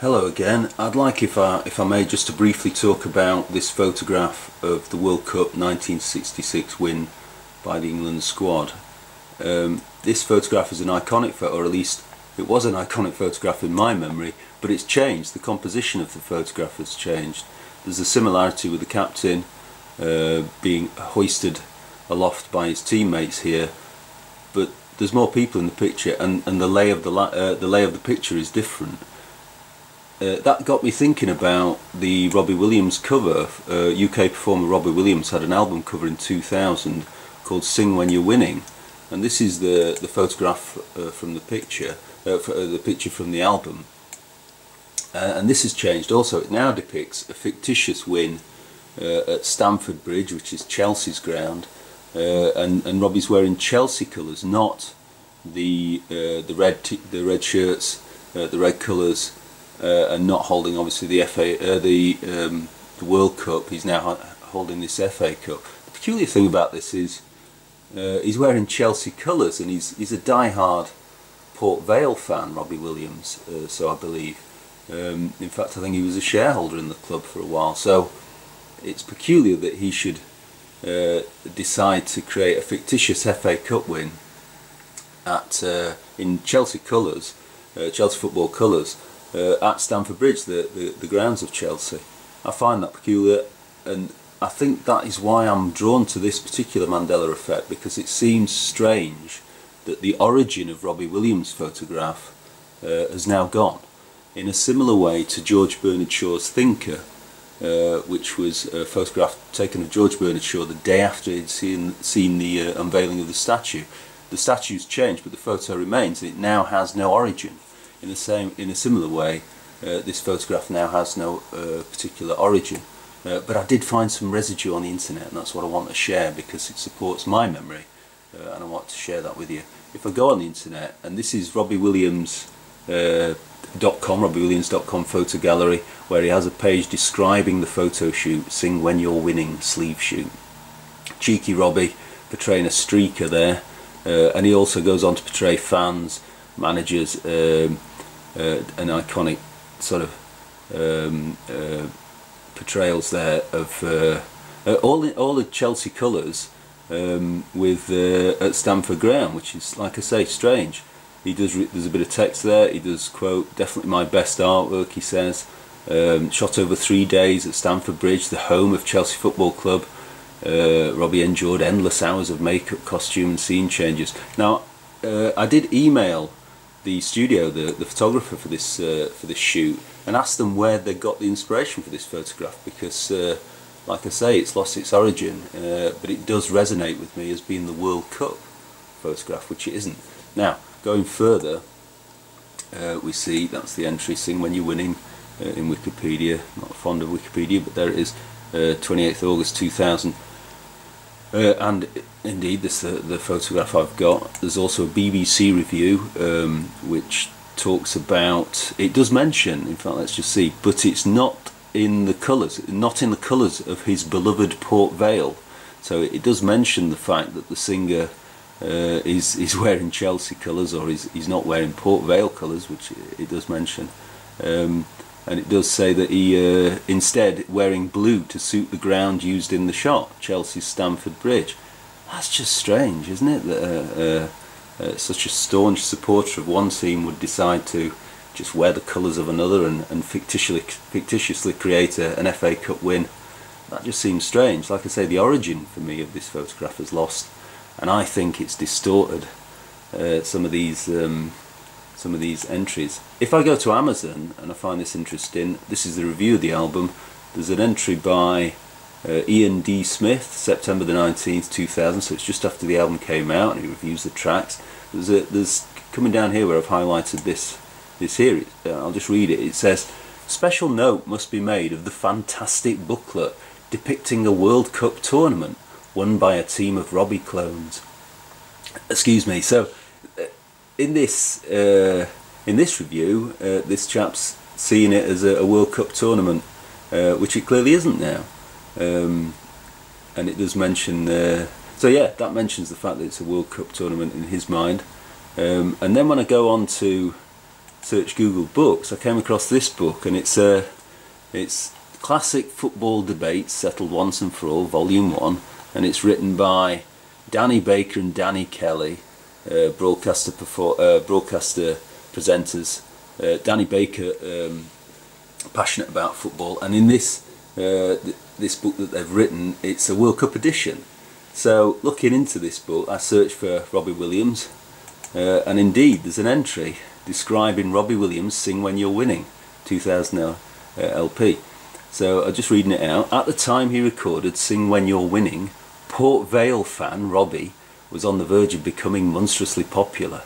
Hello again. I'd like if I, if I may just to briefly talk about this photograph of the World Cup 1966 win by the England squad. Um, this photograph is an iconic photo, or at least it was an iconic photograph in my memory, but it's changed. The composition of the photograph has changed. There's a similarity with the captain uh, being hoisted aloft by his teammates here, but there's more people in the picture, and, and the lay of the uh, the lay of the picture is different. Uh, that got me thinking about the Robbie Williams cover. Uh, UK performer Robbie Williams had an album cover in 2000 called Sing When You're Winning and this is the, the photograph uh, from the picture, uh, uh, the picture from the album. Uh, and this has changed also, it now depicts a fictitious win at Stamford Bridge, which is Chelsea's ground, and, and Robbie's wearing Chelsea colours, not the, the, red, the red shirts, the red colours, uh, and not holding obviously the FA uh, the um, the World Cup. He's now holding this FA Cup. The peculiar thing about this is uh, he's wearing Chelsea colours, and he's he's a die-hard Port Vale fan, Robbie Williams. Uh, so I believe. Um, in fact, I think he was a shareholder in the club for a while. So it's peculiar that he should uh, decide to create a fictitious FA Cup win at in Chelsea colours, Chelsea football colours uh, at Stamford Bridge, the, the, the grounds of Chelsea. I find that peculiar and I think that is why I'm drawn to this particular Mandela effect because it seems strange that the origin of Robbie Williams' photograph uh, has now gone in a similar way to George Bernard Shaw's Thinker uh, which was a photograph taken of George Bernard Shaw the day after he'd seen, seen the uh, unveiling of the statue. The statue's changed but the photo remains and it now has no origin in the same in a similar way uh, this photograph now has no uh, particular origin. Uh, but I did find some residue on the internet and that's what I want to share because it supports my memory uh, and I want to share that with you. If I go on the internet and this is Robbie Williams uh, .com, RobbieWilliams.com photo gallery where he has a page describing the photo shoot Sing When You're Winning sleeve shoot. Cheeky Robbie portraying a streaker there uh, and he also goes on to portray fans managers um, uh, an iconic sort of um, uh, portrayals there of uh, uh, all the, all the Chelsea colours um, with uh, at Stamford Ground, which is like I say strange. He does. there's a bit of text there. He does quote definitely my best artwork. He says um, shot over three days at Stamford Bridge, the home of Chelsea Football Club. Uh, Robbie endured endless hours of makeup, costume, and scene changes. Now, I did email the studio, the, the photographer for this uh, for this shoot, and asked them where they got the inspiration for this photograph because, uh, like I say, it's lost its origin, uh, but it does resonate with me as being the World Cup photograph, which it isn't. Now, going further, uh, we see that's the entry "Sing when you're winning" uh, in Wikipedia. Not fond of Wikipedia, but there it is. 28th uh, August 2000. Uh, and indeed, this uh, the photograph I've got. There's also a BBC review um, which talks about. It does mention, in fact, let's just see, but it's not in the colours, not in the colours of his beloved Port Vale. So it does mention the fact that the singer uh, is is wearing Chelsea colours, or he's he's not wearing Port Vale colours, which it does mention. Um, and it does say that he uh, instead wearing blue to suit the ground used in the shot, Chelsea's Stamford Bridge. That's just strange, isn't it? That uh, uh, uh, such a staunch supporter of one team would decide to just wear the colours of another and, and fictitiously, fictitiously create a, an FA Cup win. That just seems strange. Like I say, the origin for me of this photograph is lost, and I think it's distorted uh, some of these. Um, some of these entries. If I go to Amazon and I find this interesting, this is the review of the album. There's an entry by uh, Ian D. Smith, September the 19th, 2000, so it's just after the album came out and he reviews the tracks. There's, a, there's coming down here where I've highlighted this, this here, uh, I'll just read it. It says, Special note must be made of the fantastic booklet depicting a World Cup tournament won by a team of Robbie clones. Excuse me, so in this uh, in this review, uh, this chap's seeing it as a, a World Cup tournament, uh, which it clearly isn't now. Um, and it does mention, uh, so yeah, that mentions the fact that it's a World Cup tournament in his mind. Um, and then when I go on to search Google Books, I came across this book, and it's a it's classic football debates settled once and for all, Volume One, and it's written by Danny Baker and Danny Kelly, uh, broadcaster uh, broadcaster presenters. Uh, Danny Baker, um, passionate about football, and in this uh, th this book that they've written, it's a World Cup edition. So looking into this book, I searched for Robbie Williams, uh, and indeed there's an entry describing Robbie Williams "Sing When You're Winning" 2000 uh, LP. So I'm just reading it out. At the time he recorded "Sing When You're Winning," Port Vale fan Robbie was on the verge of becoming monstrously popular.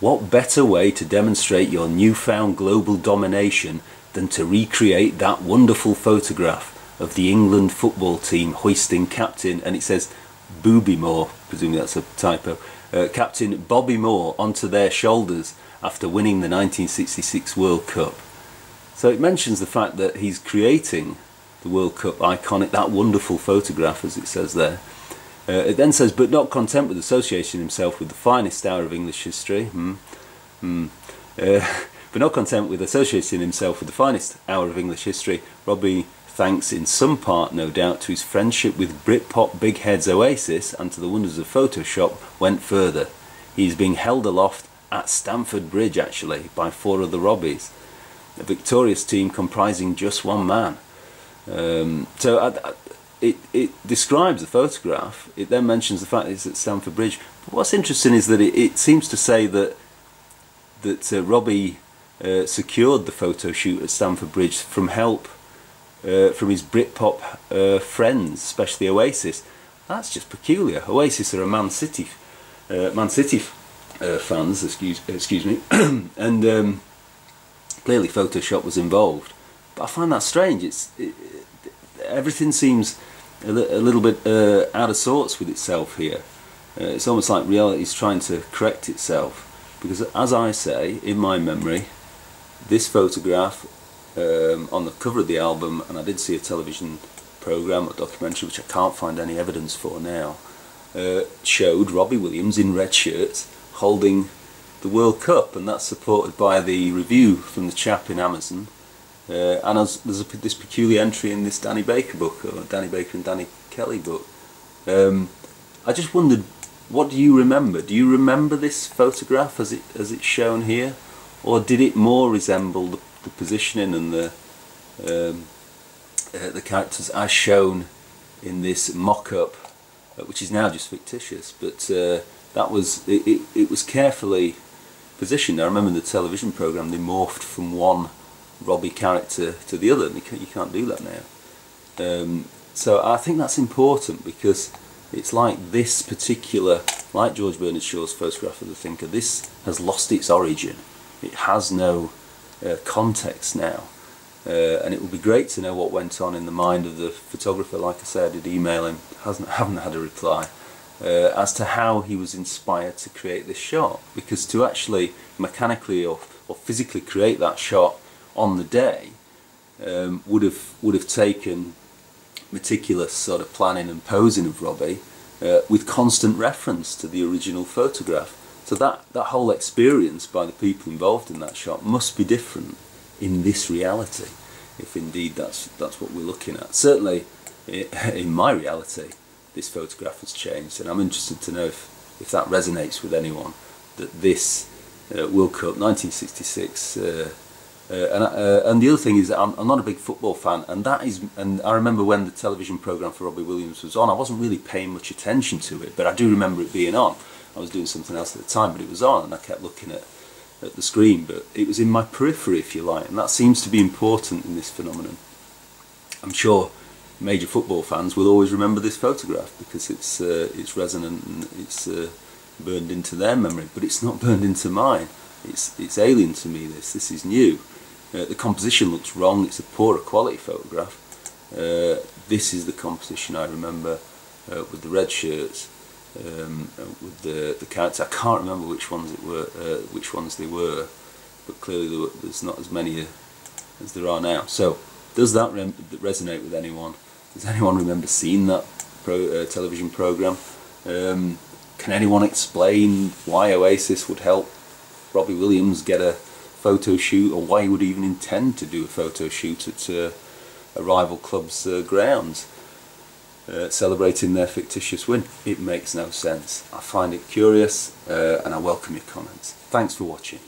What better way to demonstrate your newfound global domination than to recreate that wonderful photograph of the England football team hoisting captain, and it says Booby Moore, presumably that's a typo, uh, Captain Bobby Moore onto their shoulders after winning the 1966 World Cup. So it mentions the fact that he's creating the World Cup iconic, that wonderful photograph as it says there. Uh, it then says, but not content with associating himself with the finest hour of English history, hmm, hmm, uh, but not content with associating himself with the finest hour of English history, Robbie thanks in some part no doubt to his friendship with Britpop big heads Oasis and to the wonders of Photoshop, went further. He's being held aloft at Stamford Bridge actually by four other Robbies, a victorious team comprising just one man. Um, so I, I, it, it describes the photograph. It then mentions the fact that it's at Stamford Bridge. But what's interesting is that it, it seems to say that that uh, Robbie uh, secured the photo shoot at Stamford Bridge from help uh, from his Britpop uh, friends, especially Oasis. That's just peculiar. Oasis are a Man City, uh, Man City uh, fans, excuse excuse me, and um, clearly Photoshop was involved. But I find that strange. It's it, everything seems a, li a little bit uh, out of sorts with itself here. Uh, it's almost like reality is trying to correct itself. Because as I say, in my memory, this photograph um, on the cover of the album, and I did see a television program, a documentary, which I can't find any evidence for now, uh, showed Robbie Williams in red shirts holding the World Cup, and that's supported by the review from the chap in Amazon. Uh, and there's a, this peculiar entry in this Danny Baker book, or Danny Baker and Danny Kelly book. Um, I just wondered, what do you remember? Do you remember this photograph as it as it's shown here, or did it more resemble the the positioning and the um, uh, the characters as shown in this mock-up, uh, which is now just fictitious. But uh, that was it, it, it, was carefully positioned. I remember in the television program they morphed from one Robbie character to the other, and you can't, you can't do that now. Um, so I think that's important because it's like this particular, like George Bernard Shaw's photograph of the thinker, this has lost its origin. It has no uh, context now. Uh, and it would be great to know what went on in the mind of the photographer. Like I said, I did email him, hasn't haven't had a reply uh, as to how he was inspired to create this shot. Because to actually mechanically or, or physically create that shot on the day um, would have would have taken meticulous sort of planning and posing of Robbie uh, with constant reference to the original photograph. So that, that whole experience by the people involved in that shot must be different in this reality, if indeed that's, that's what we're looking at. Certainly, in my reality, this photograph has changed, and I'm interested to know if, if that resonates with anyone, that this uh, World Cup 1966 uh, and, uh, and the other thing is that I'm, I'm, not a big football fan, and that is, and I remember when the television program for Robbie Williams was on, I wasn't really paying much attention to it, but I do remember it being on. I was doing something else at the time, but it was on, and I kept looking at, at the screen. But it was in my periphery, if you like, and that seems to be important in this phenomenon. I'm sure major football fans will always remember this photograph because it's uh, it's resonant and it's uh, burned into their memory, but it's not burned into mine. It's it's alien to me. This this is new. Uh, the composition looks wrong. It's a poorer quality photograph. Uh, this is the composition I remember uh, with the red shirts um, with the the characters. I can't remember which ones it were, uh, which ones they were, but clearly there were, there's not as many as there are now. So, does that resonate with anyone? Does anyone remember seeing that pro uh, television program? Um, can anyone explain why Oasis would help Robbie Williams get a photo shoot or why he would even intend to do a photo shoot at uh, a rival club's uh, grounds uh, celebrating their fictitious win. It makes no sense. I find it curious uh, and I welcome your comments. Thanks for watching.